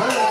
Yeah,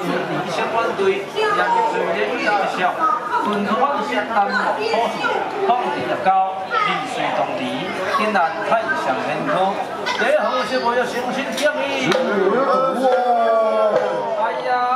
们理想团队让最热大小，敦煌相当好处，放地又高，利水动地，天然太上面科，最好小朋友相信建议。哎呀！